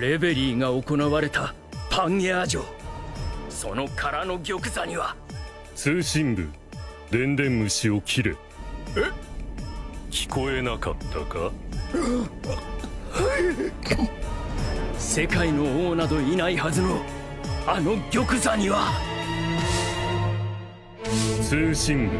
レベリーが行われたパンゲア城。その空の玉座には通信部電電虫を切れ。え？聞こえなかったか？世界の王などいないはずのあの玉座には。通信部